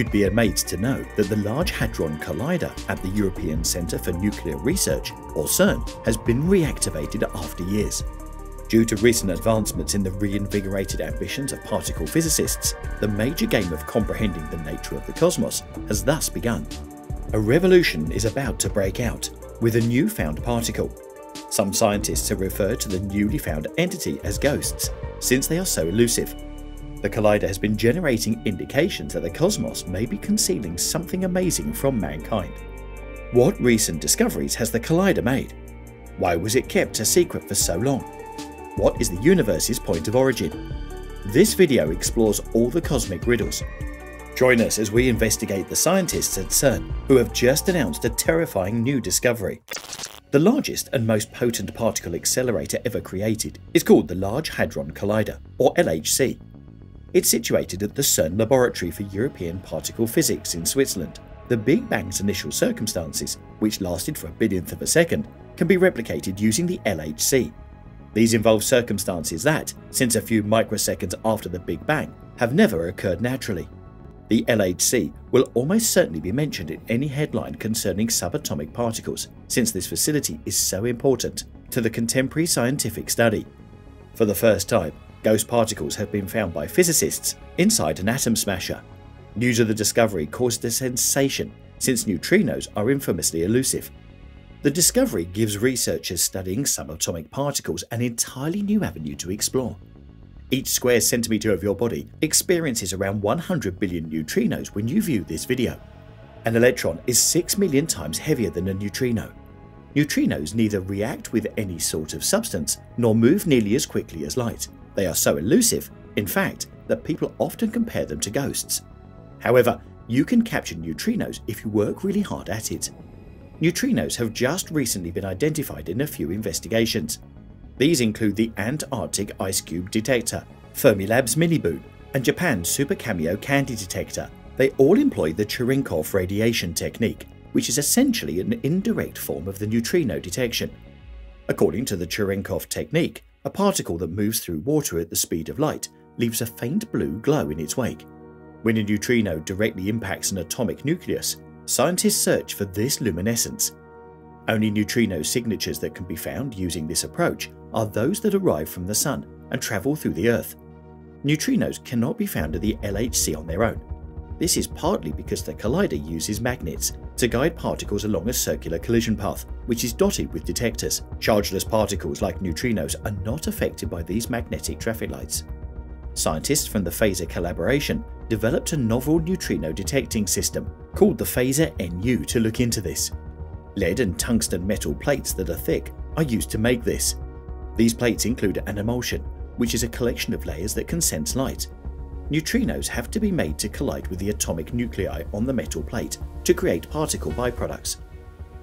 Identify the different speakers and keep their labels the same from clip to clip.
Speaker 1: You'd be amazed to know that the Large Hadron Collider at the European Centre for Nuclear Research, or CERN, has been reactivated after years. Due to recent advancements in the reinvigorated ambitions of particle physicists, the major game of comprehending the nature of the cosmos has thus begun. A revolution is about to break out with a newfound particle. Some scientists have referred to the newly found entity as ghosts, since they are so elusive. The collider has been generating indications that the cosmos may be concealing something amazing from mankind. What recent discoveries has the collider made? Why was it kept a secret for so long? What is the universe's point of origin? This video explores all the cosmic riddles. Join us as we investigate the scientists at CERN who have just announced a terrifying new discovery. The largest and most potent particle accelerator ever created is called the Large Hadron Collider, or LHC. It's situated at the CERN Laboratory for European Particle Physics in Switzerland. The Big Bang's initial circumstances, which lasted for a billionth of a second, can be replicated using the LHC, these involve circumstances that, since a few microseconds after the Big Bang, have never occurred naturally. The LHC will almost certainly be mentioned in any headline concerning subatomic particles, since this facility is so important to the contemporary scientific study. For the first time, ghost particles have been found by physicists inside an atom smasher. News of the discovery caused a sensation since neutrinos are infamously elusive the discovery gives researchers studying subatomic particles an entirely new avenue to explore. Each square centimetre of your body experiences around 100 billion neutrinos when you view this video. An electron is 6 million times heavier than a neutrino. Neutrinos neither react with any sort of substance nor move nearly as quickly as light. They are so elusive, in fact, that people often compare them to ghosts. However, you can capture neutrinos if you work really hard at it. Neutrinos have just recently been identified in a few investigations. These include the Antarctic IceCube Detector, Fermilab's MiniBooNE, and Japan's Super-Kamiokande Detector. They all employ the Cherenkov radiation technique, which is essentially an indirect form of the neutrino detection. According to the Cherenkov technique, a particle that moves through water at the speed of light leaves a faint blue glow in its wake. When a neutrino directly impacts an atomic nucleus, scientists search for this luminescence. Only neutrino signatures that can be found using this approach are those that arrive from the Sun and travel through the Earth. Neutrinos cannot be found at the LHC on their own. This is partly because the collider uses magnets to guide particles along a circular collision path, which is dotted with detectors. Chargeless particles like neutrinos are not affected by these magnetic traffic lights. Scientists from the FASER collaboration developed a novel neutrino detecting system called the Phaser NU to look into this. Lead and tungsten metal plates that are thick are used to make this. These plates include an emulsion, which is a collection of layers that can sense light. Neutrinos have to be made to collide with the atomic nuclei on the metal plate to create particle byproducts.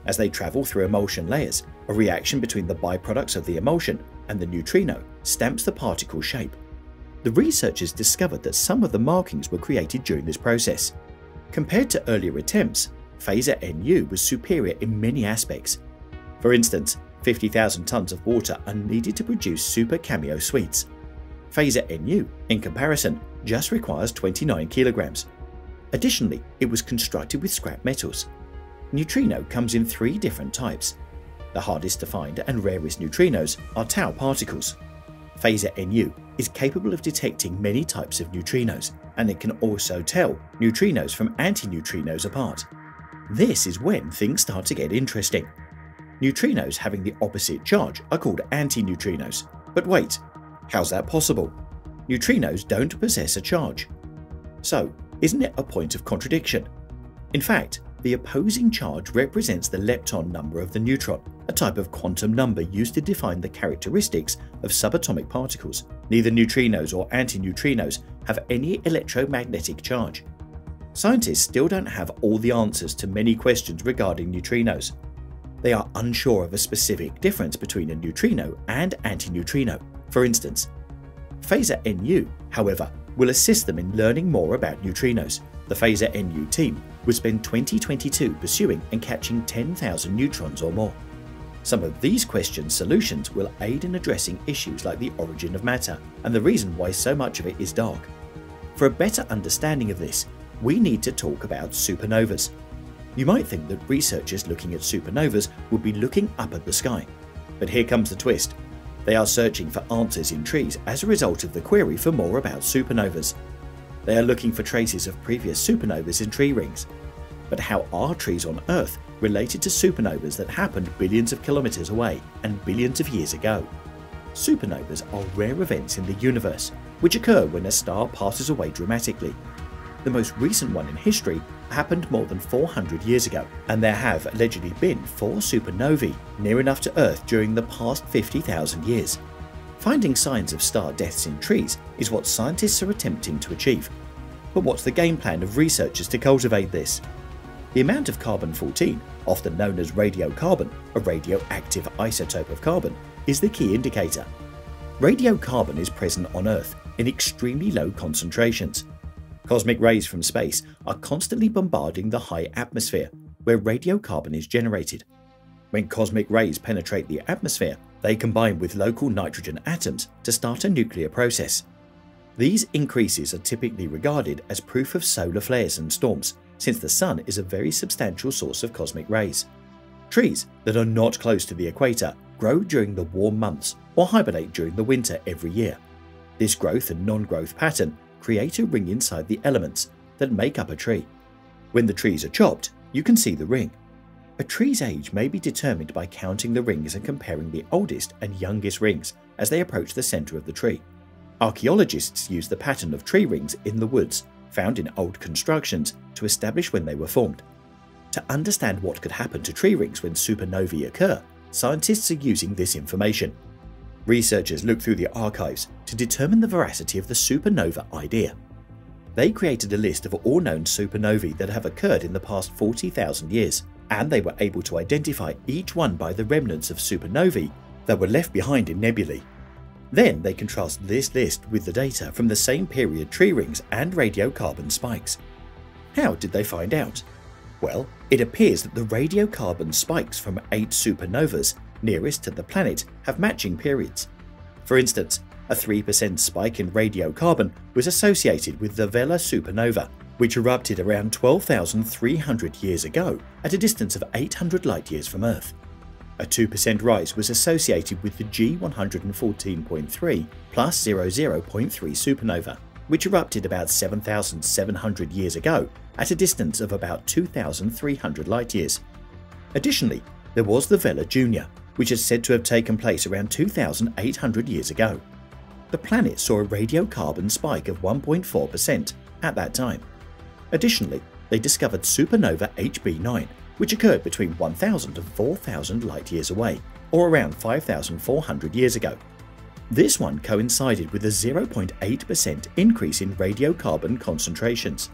Speaker 1: As they travel through emulsion layers, a reaction between the byproducts of the emulsion and the neutrino stamps the particle shape. The researchers discovered that some of the markings were created during this process. Compared to earlier attempts, Phaser NU was superior in many aspects. For instance, 50,000 tons of water are needed to produce Super Kamio sweets. FASERν, in comparison, just requires 29 kilograms. Additionally, it was constructed with scrap metals. Neutrino comes in three different types. The hardest to find and rarest neutrinos are tau particles. FASERν is capable of detecting many types of neutrinos, and it can also tell neutrinos from antineutrinos apart. This is when things start to get interesting. Neutrinos having the opposite charge are called antineutrinos. But wait, how's that possible? Neutrinos don't possess a charge. So, isn't it a point of contradiction? In fact, the opposing charge represents the lepton number of the neutron, a type of quantum number used to define the characteristics of subatomic particles. Neither neutrinos or antineutrinos have any electromagnetic charge. Scientists still don't have all the answers to many questions regarding neutrinos. They are unsure of a specific difference between a neutrino and antineutrino. For instance, FASERν, however, will assist them in learning more about neutrinos. The FASERν team would spend 2022 pursuing and catching 10,000 neutrons or more. Some of these questions' solutions will aid in addressing issues like the origin of matter and the reason why so much of it is dark. For a better understanding of this, we need to talk about supernovas. You might think that researchers looking at supernovas would be looking up at the sky. But here comes the twist. They are searching for answers in trees as a result of the query for more about supernovas. They are looking for traces of previous supernovas in tree rings. But how are trees on Earth related to supernovas that happened billions of kilometres away and billions of years ago? Supernovas are rare events in the universe, which occur when a star passes away dramatically. The most recent one in history happened more than 400 years ago, and there have allegedly been four supernovae near enough to Earth during the past 50,000 years. Finding signs of star deaths in trees is what scientists are attempting to achieve. But what's the game plan of researchers to cultivate this? The amount of carbon 14, often known as radiocarbon, a radioactive isotope of carbon, is the key indicator. Radiocarbon is present on Earth in extremely low concentrations. Cosmic rays from space are constantly bombarding the high atmosphere, where radiocarbon is generated. When cosmic rays penetrate the atmosphere, they combine with local nitrogen atoms to start a nuclear process. These increases are typically regarded as proof of solar flares and storms, since the Sun is a very substantial source of cosmic rays. Trees that are not close to the equator grow during the warm months or hibernate during the winter every year. This growth and non-growth pattern create a ring inside the elements that make up a tree. When the trees are chopped, you can see the ring. A tree's age may be determined by counting the rings and comparing the oldest and youngest rings as they approach the center of the tree. Archaeologists use the pattern of tree rings in the woods found in old constructions to establish when they were formed. To understand what could happen to tree rings when supernovae occur, scientists are using this information. Researchers looked through the archives to determine the veracity of the supernova idea. They created a list of all known supernovae that have occurred in the past 40,000 years, and they were able to identify each one by the remnants of supernovae that were left behind in nebulae. Then they contrast this list with the data from the same period tree rings and radiocarbon spikes. How did they find out? Well, it appears that the radiocarbon spikes from eight supernovas nearest to the planet have matching periods. For instance, a 3% spike in radiocarbon was associated with the Vela supernova, which erupted around 12,300 years ago at a distance of 800 light years from Earth. A 2% rise was associated with the G114.3 plus 00.3 supernova, which erupted about 7,700 years ago at a distance of about 2,300 light years. Additionally, there was the Vela Junior, which is said to have taken place around 2,800 years ago. The planet saw a radiocarbon spike of 1.4% at that time. Additionally, they discovered supernova HB9, which occurred between 1,000 and 4,000 light years away, or around 5,400 years ago. This one coincided with a 0.8% increase in radiocarbon concentrations.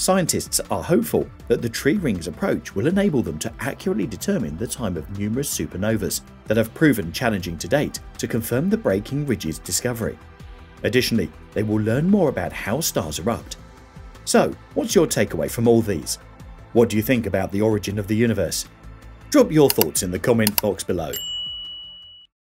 Speaker 1: Scientists are hopeful that the tree rings approach will enable them to accurately determine the time of numerous supernovas that have proven challenging to date to confirm the Brakenridge's discovery. Additionally, they will learn more about how stars erupt. So, what's your takeaway from all these? What do you think about the origin of the universe? Drop your thoughts in the comment box below.